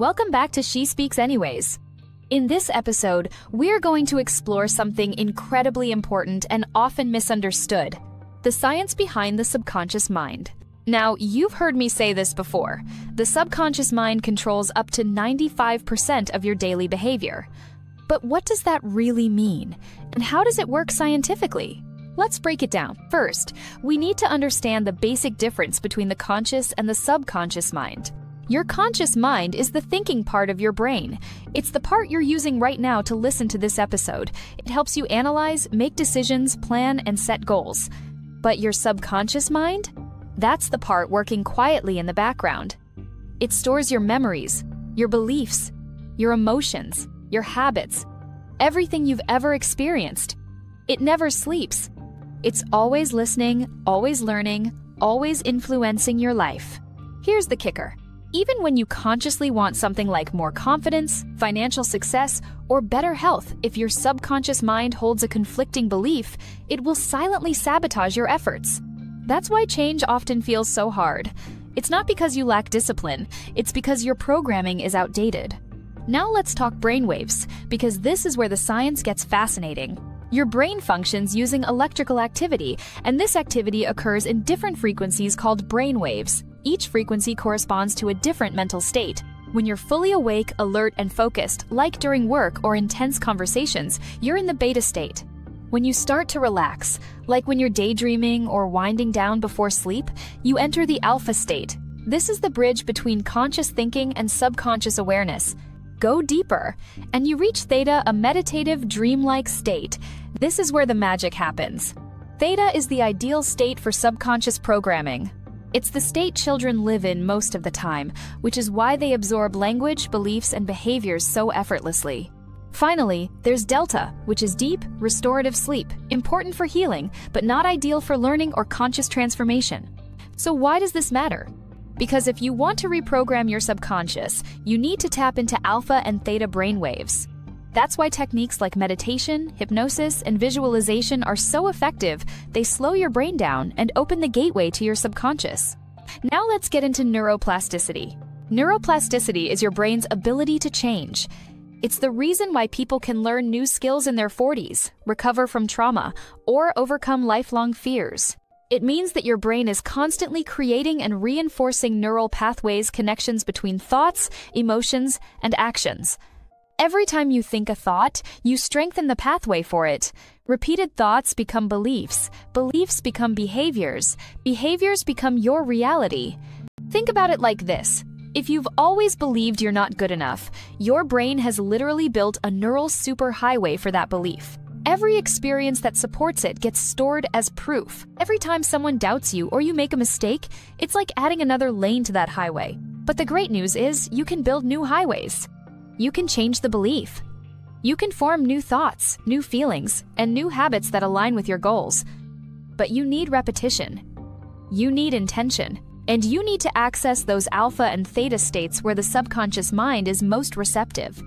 Welcome back to She Speaks Anyways. In this episode, we're going to explore something incredibly important and often misunderstood the science behind the subconscious mind. Now, you've heard me say this before the subconscious mind controls up to 95% of your daily behavior. But what does that really mean? And how does it work scientifically? Let's break it down. First, we need to understand the basic difference between the conscious and the subconscious mind. Your conscious mind is the thinking part of your brain. It's the part you're using right now to listen to this episode. It helps you analyze, make decisions, plan, and set goals. But your subconscious mind? That's the part working quietly in the background. It stores your memories, your beliefs, your emotions, your habits, everything you've ever experienced. It never sleeps. It's always listening, always learning, always influencing your life. Here's the kicker. Even when you consciously want something like more confidence, financial success, or better health, if your subconscious mind holds a conflicting belief, it will silently sabotage your efforts. That's why change often feels so hard. It's not because you lack discipline, it's because your programming is outdated. Now let's talk brainwaves, because this is where the science gets fascinating. Your brain functions using electrical activity, and this activity occurs in different frequencies called brain waves. Each frequency corresponds to a different mental state. When you're fully awake, alert, and focused, like during work or intense conversations, you're in the beta state. When you start to relax, like when you're daydreaming or winding down before sleep, you enter the alpha state. This is the bridge between conscious thinking and subconscious awareness. Go deeper, and you reach theta, a meditative, dreamlike state. This is where the magic happens. Theta is the ideal state for subconscious programming. It's the state children live in most of the time, which is why they absorb language, beliefs, and behaviors so effortlessly. Finally, there's delta, which is deep, restorative sleep, important for healing, but not ideal for learning or conscious transformation. So, why does this matter? Because if you want to reprogram your subconscious, you need to tap into alpha and theta brainwaves. That's why techniques like meditation, hypnosis, and visualization are so effective, they slow your brain down and open the gateway to your subconscious. Now let's get into neuroplasticity. Neuroplasticity is your brain's ability to change. It's the reason why people can learn new skills in their 40s, recover from trauma, or overcome lifelong fears. It means that your brain is constantly creating and reinforcing neural pathways connections between thoughts, emotions, and actions. Every time you think a thought, you strengthen the pathway for it. Repeated thoughts become beliefs, beliefs become behaviors, behaviors become your reality. Think about it like this. If you've always believed you're not good enough, your brain has literally built a neural superhighway for that belief. Every experience that supports it gets stored as proof. Every time someone doubts you or you make a mistake, it's like adding another lane to that highway. But the great news is you can build new highways. You can change the belief. You can form new thoughts, new feelings, and new habits that align with your goals. But you need repetition. You need intention. And you need to access those alpha and theta states where the subconscious mind is most receptive.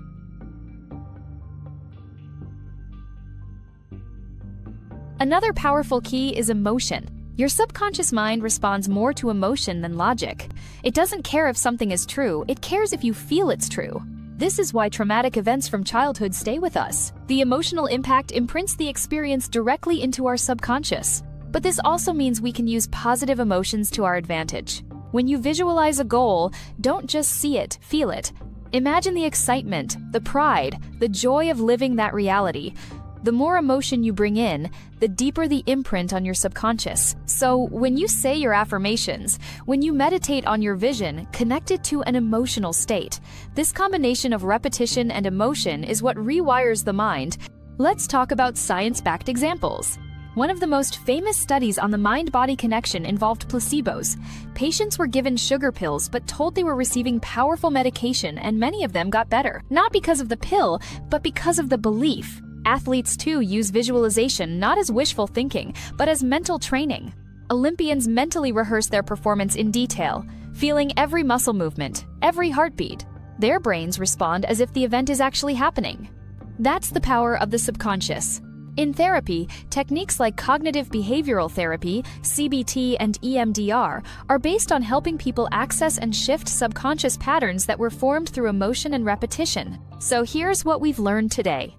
Another powerful key is emotion. Your subconscious mind responds more to emotion than logic. It doesn't care if something is true, it cares if you feel it's true. This is why traumatic events from childhood stay with us. The emotional impact imprints the experience directly into our subconscious. But this also means we can use positive emotions to our advantage. When you visualize a goal, don't just see it, feel it. Imagine the excitement, the pride, the joy of living that reality. The more emotion you bring in, the deeper the imprint on your subconscious. So, when you say your affirmations, when you meditate on your vision, connect it to an emotional state. This combination of repetition and emotion is what rewires the mind. Let's talk about science backed examples. One of the most famous studies on the mind body connection involved placebos. Patients were given sugar pills but told they were receiving powerful medication, and many of them got better. Not because of the pill, but because of the belief. Athletes too use visualization not as wishful thinking, but as mental training. Olympians mentally rehearse their performance in detail, feeling every muscle movement, every heartbeat. Their brains respond as if the event is actually happening. That's the power of the subconscious. In therapy, techniques like cognitive behavioral therapy, CBT, and EMDR are based on helping people access and shift subconscious patterns that were formed through emotion and repetition. So here's what we've learned today.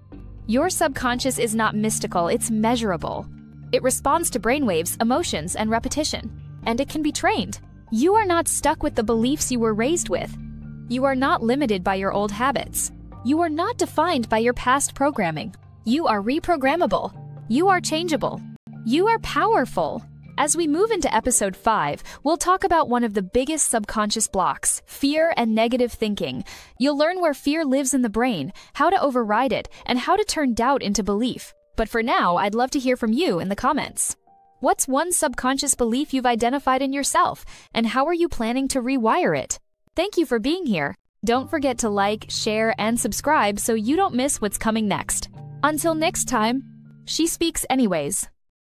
Your subconscious is not mystical, it's measurable. It responds to brainwaves, emotions, and repetition. And it can be trained. You are not stuck with the beliefs you were raised with. You are not limited by your old habits. You are not defined by your past programming. You are reprogrammable. You are changeable. You are powerful. As we move into episode 5, we'll talk about one of the biggest subconscious blocks fear and negative thinking. You'll learn where fear lives in the brain, how to override it, and how to turn doubt into belief. But for now, I'd love to hear from you in the comments. What's one subconscious belief you've identified in yourself, and how are you planning to rewire it? Thank you for being here. Don't forget to like, share, and subscribe so you don't miss what's coming next. Until next time, she speaks anyways.